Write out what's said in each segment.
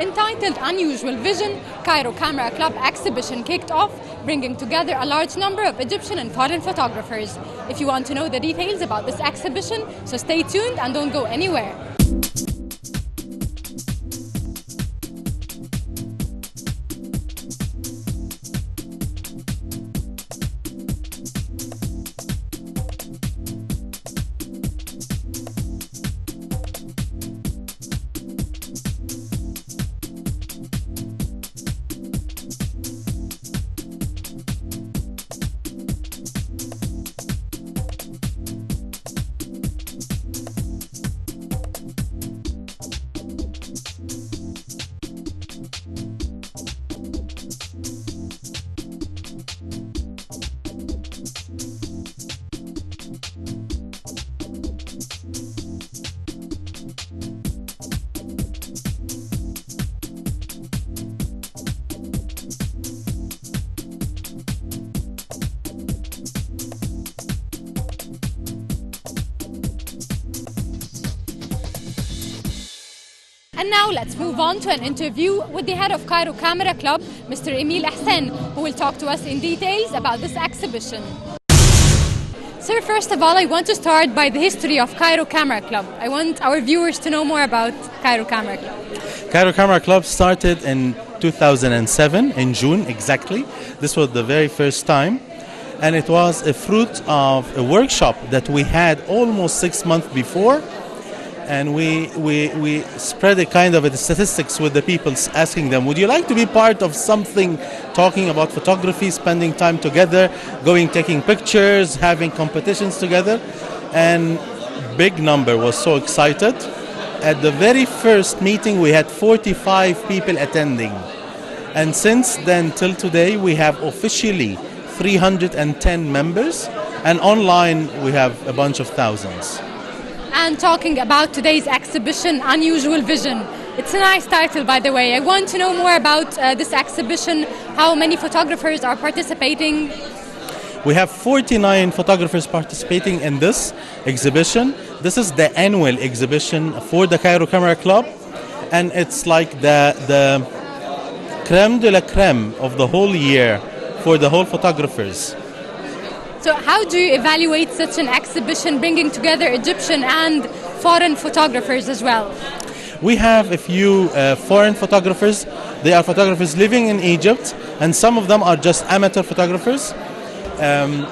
Entitled Unusual Vision, Cairo Camera Club exhibition kicked off, bringing together a large number of Egyptian and foreign photographers. If you want to know the details about this exhibition, so stay tuned and don't go anywhere. And now let's move on to an interview with the head of Cairo Camera Club, Mr. Emil Ahsen, who will talk to us in details about this exhibition. Sir, first of all, I want to start by the history of Cairo Camera Club. I want our viewers to know more about Cairo Camera Club. Cairo Camera Club started in 2007, in June exactly. This was the very first time. And it was a fruit of a workshop that we had almost six months before and we, we, we spread a kind of a statistics with the people asking them would you like to be part of something talking about photography spending time together going taking pictures having competitions together? And big number was so excited. At the very first meeting we had 45 people attending. And since then till today we have officially 310 members and online we have a bunch of thousands and talking about today's exhibition, Unusual Vision. It's a nice title, by the way. I want to know more about uh, this exhibition, how many photographers are participating. We have 49 photographers participating in this exhibition. This is the annual exhibition for the Cairo Camera Club, and it's like the, the creme de la creme of the whole year for the whole photographers. So, how do you evaluate such an exhibition bringing together Egyptian and foreign photographers as well? We have a few uh, foreign photographers. They are photographers living in Egypt, and some of them are just amateur photographers. Um,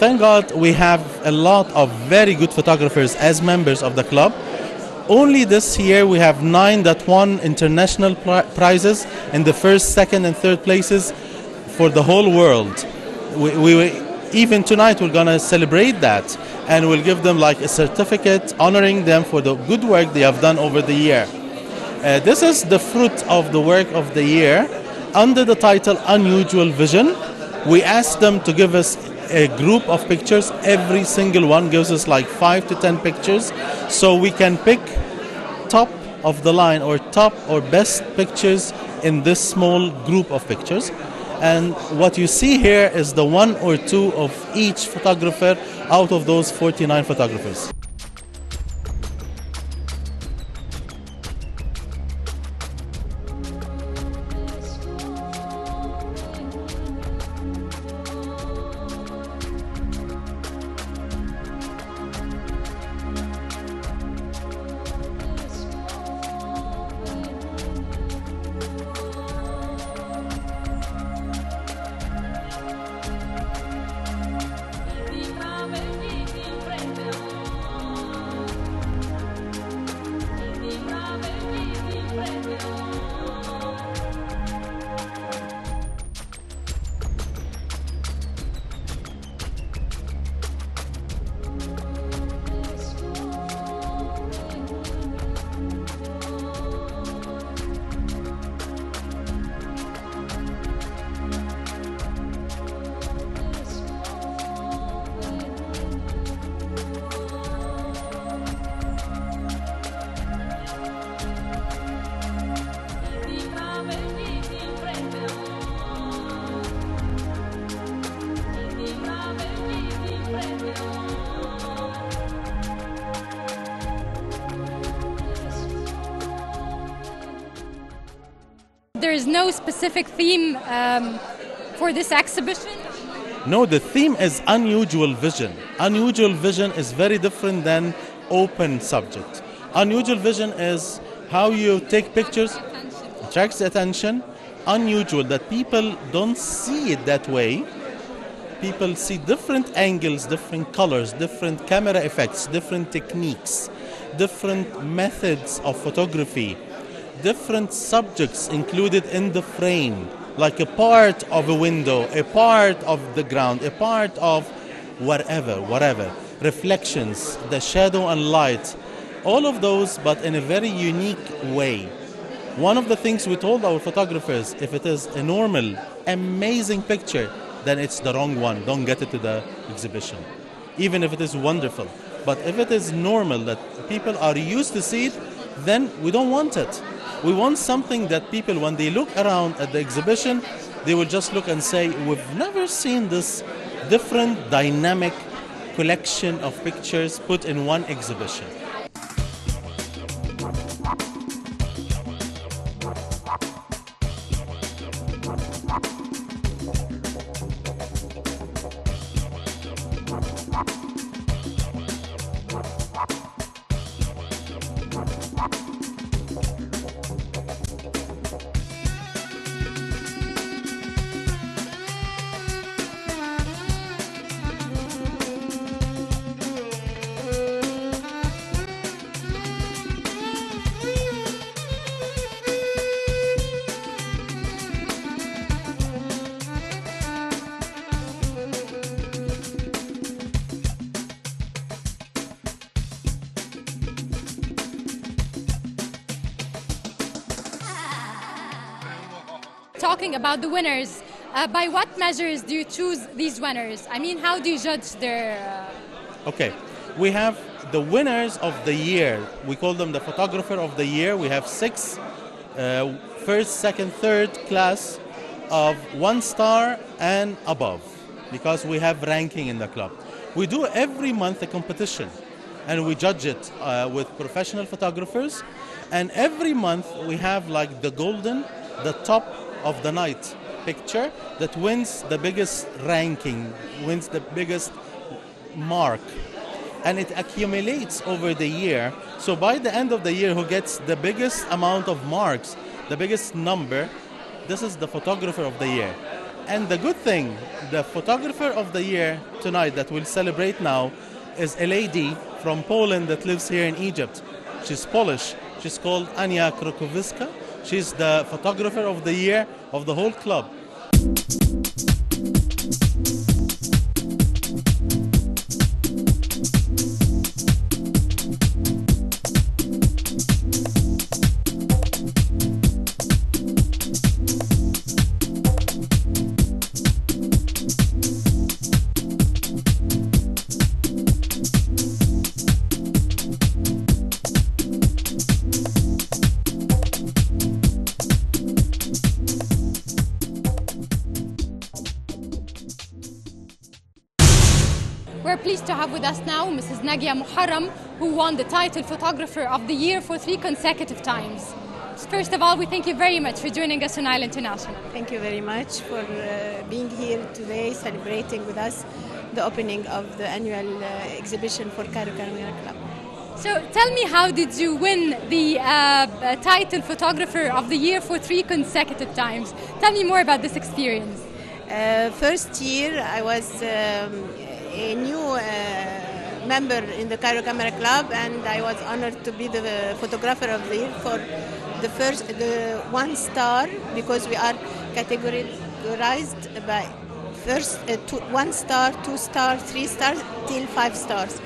thank God we have a lot of very good photographers as members of the club. Only this year we have nine that won international prizes in the first, second, and third places for the whole world we, we even tonight we're gonna celebrate that and we'll give them like a certificate honoring them for the good work they have done over the year. Uh, this is the fruit of the work of the year under the title Unusual Vision. We asked them to give us a group of pictures. Every single one gives us like five to ten pictures, so we can pick top of the line or top or best pictures in this small group of pictures and what you see here is the one or two of each photographer out of those 49 photographers. No specific theme um, for this exhibition? No, the theme is unusual vision. Unusual vision is very different than open subject. Unusual vision is how you take pictures, attracts attention, unusual that people don't see it that way. People see different angles, different colors, different camera effects, different techniques, different methods of photography, different subjects included in the frame, like a part of a window, a part of the ground, a part of whatever, whatever. Reflections, the shadow and light, all of those, but in a very unique way. One of the things we told our photographers if it is a normal, amazing picture, then it's the wrong one. Don't get it to the exhibition, even if it is wonderful. But if it is normal that people are used to see it, then we don't want it. We want something that people, when they look around at the exhibition, they will just look and say, We've never seen this different, dynamic collection of pictures put in one exhibition. Talking about the winners, uh, by what measures do you choose these winners? I mean, how do you judge their. Uh... Okay, we have the winners of the year. We call them the photographer of the year. We have six uh, first, second, third class of one star and above because we have ranking in the club. We do every month a competition and we judge it uh, with professional photographers. And every month we have like the golden, the top of the night picture that wins the biggest ranking, wins the biggest mark. And it accumulates over the year. So by the end of the year, who gets the biggest amount of marks, the biggest number, this is the photographer of the year. And the good thing, the photographer of the year tonight that we'll celebrate now is a lady from Poland that lives here in Egypt. She's Polish. She's called Ania Krokowiska. She's the photographer of the year of the whole club. Pleased to have with us now Mrs. Nagia Muharram, who won the title Photographer of the Year for three consecutive times. First of all, we thank you very much for joining us on Nile International. Thank you very much for uh, being here today, celebrating with us the opening of the annual uh, exhibition for Cairo Camera Club. So, tell me, how did you win the uh, uh, title Photographer of the Year for three consecutive times? Tell me more about this experience. Uh, first year, I was um, a new uh, member in the Cairo Camera Club, and I was honored to be the photographer of the year for the first, the one star, because we are categorized by first uh, two, one star, two star, three stars, till five stars.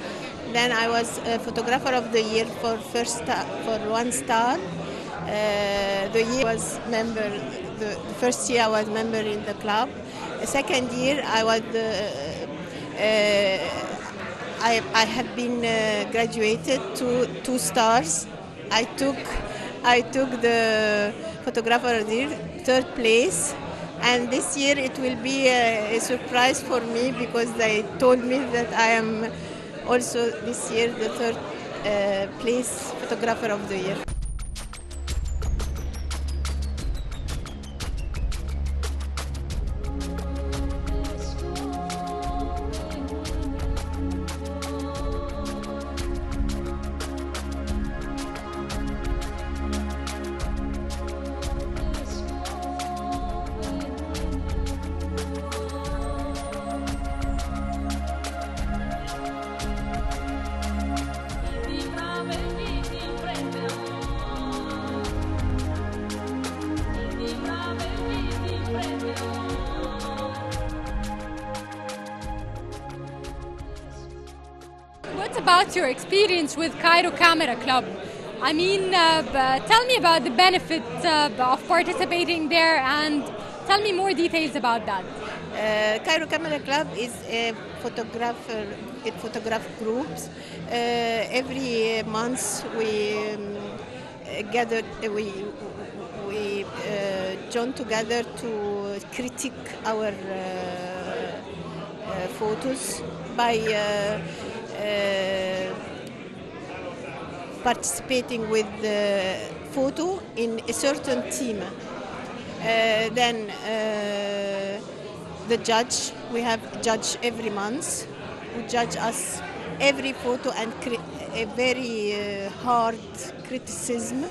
Then I was a photographer of the year for first star, for one star. Uh, the year was member. The, first year I was member in the club. The second year I was the. Uh, I, I have been uh, graduated to two stars. I took I took the photographer third place. And this year it will be a, a surprise for me because they told me that I am also this year the third uh, place photographer of the year. About your experience with Cairo Camera Club. I mean, uh, tell me about the benefit uh, of participating there and tell me more details about that. Uh, Cairo Camera Club is a photographer, it photograph groups. Uh, every month we um, gather, we we uh, join together to critique our uh, photos by participating with the photo in a certain team. Uh, then uh, the judge, we have judge every month, who judge us every photo and a very uh, hard criticism.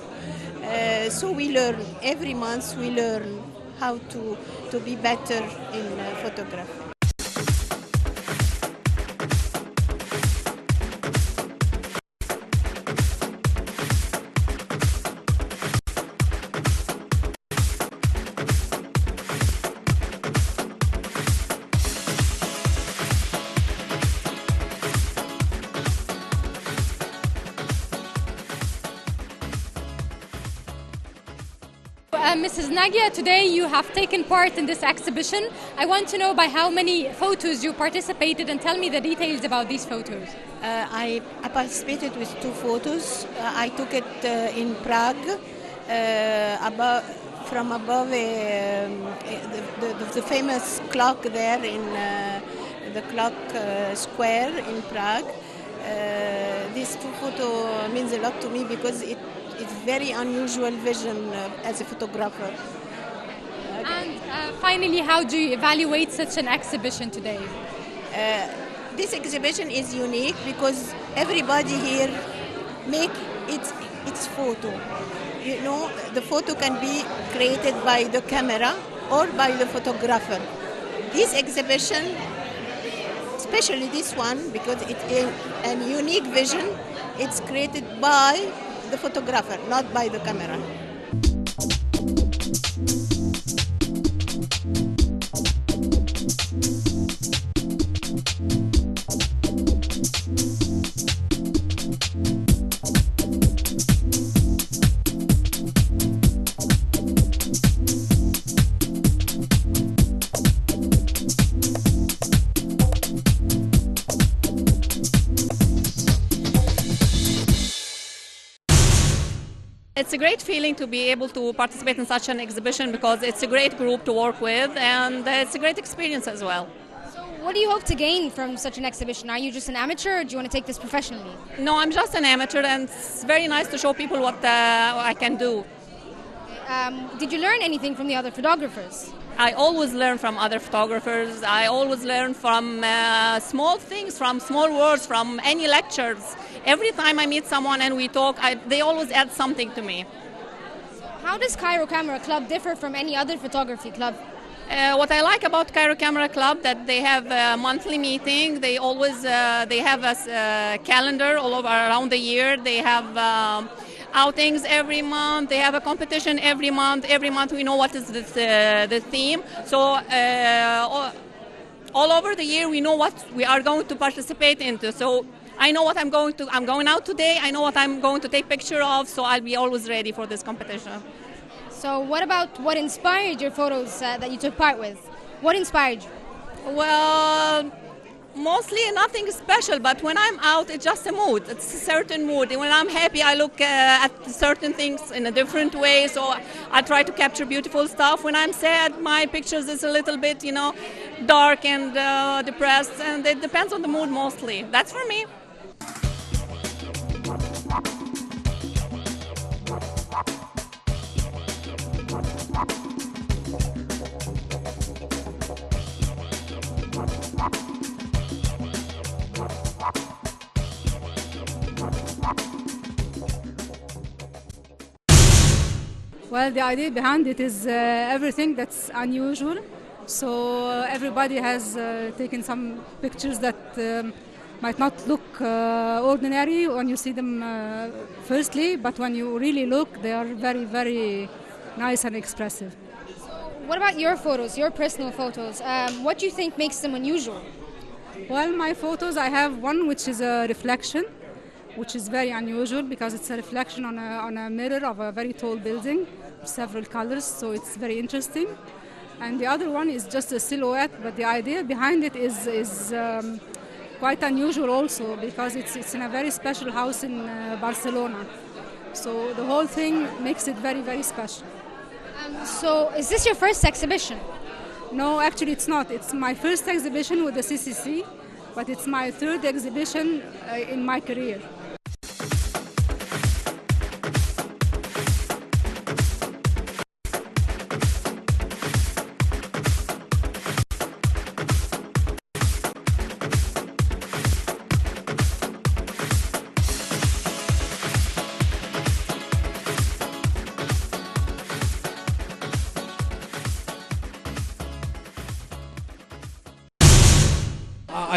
Uh, so we learn every month. We learn how to to be better in uh, photography. Uh, Mrs. Nagia, today you have taken part in this exhibition. I want to know by how many photos you participated and tell me the details about these photos. Uh, I, I participated with two photos. Uh, I took it uh, in Prague, uh, from above um, the, the, the famous clock there in uh, the clock square in Prague. These two photos means a lot to me because it, it's very unusual vision uh, as a photographer. And uh, finally, how do you evaluate such an exhibition today? Uh, this exhibition is unique because everybody here make its its photo. You know, the photo can be created by the camera or by the photographer. This exhibition, especially this one, because it's a, an unique vision, it's created by the photographer, not by the camera. To be able to participate in such an exhibition because it's a great group to work with and it's a great experience as well. So, what do you hope to gain from such an exhibition? Are you just an amateur or do you want to take this professionally? No, I'm just an amateur and it's very nice to show people what uh, I can do. Um, did you learn anything from the other photographers? I always learn from other photographers. I always learn from uh, small things, from small words, from any lectures. Every time I meet someone and we talk, I, they always add something to me. How does Cairo Camera Club differ from any other photography club? Uh, what I like about Cairo Camera Club that they have a monthly meeting. They always uh, they have a uh, calendar all over around the year. They have um, outings every month. They have a competition every month. Every month we know what is the uh, the theme. So. Uh, all, all over the year we know what we are going to participate into so i know what i'm going to i'm going out today i know what i'm going to take picture of so i'll be always ready for this competition So, what about what inspired your photos uh, that you took part with? What inspired you? Well, mostly nothing special, but when I'm out, it's just a mood. It's a certain mood. And when I'm happy, I look uh, at certain things in a different way. So I try to capture beautiful stuff. When I'm sad, my pictures is a little bit, you know, dark and uh, depressed, and it depends on the mood mostly. That's for me. Well, the idea behind it is uh, everything that's unusual. So uh, everybody has uh, taken some pictures that um, might not look uh, ordinary when you see them uh, firstly, but when you really look, they are very, very nice and expressive. What about your photos, your personal photos? Um, what do you think makes them unusual? Well, my photos, I have one which is a reflection, which is very unusual because it's a reflection on a, on a mirror of a very tall building, several colors, so it's very interesting. And the other one is just a silhouette, but the idea behind it is, is um, quite unusual also because it's, it's in a very special house in uh, Barcelona. So the whole thing makes it very, very special. Um, so, is this your first exhibition? No, actually, it's not. It's my first exhibition with the CCC, but it's my third exhibition uh, in my career.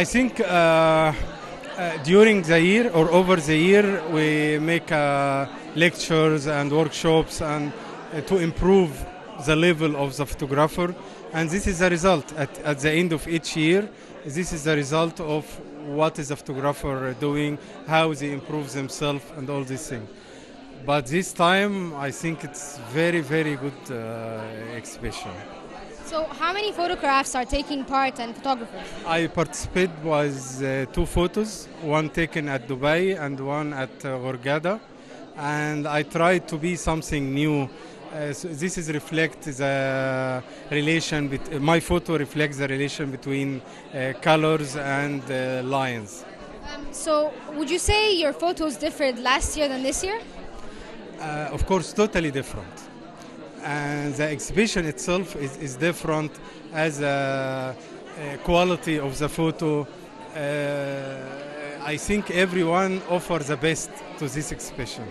I think uh, uh, during the year or over the year we make uh, lectures and workshops and to improve the level of the photographer. And this is the result. At, at the end of each year this is the result of what is the photographer doing how they improve themselves and all these things. But this time i think it's very very good uh, exhibition So, how many photographs are taking part and photographers? I participated was uh, two photos, one taken at Dubai and one at uh, Hurghada, and I tried to be something new. Uh, so this is reflect the relation. Bet- my photo reflects the relation between uh, colors and uh, lines. Um, so, would you say your photos differed last year than this year? Uh, of course, totally different. And the exhibition itself is, is different as a, a quality of the photo. Uh, I think everyone offers the best to this exhibition.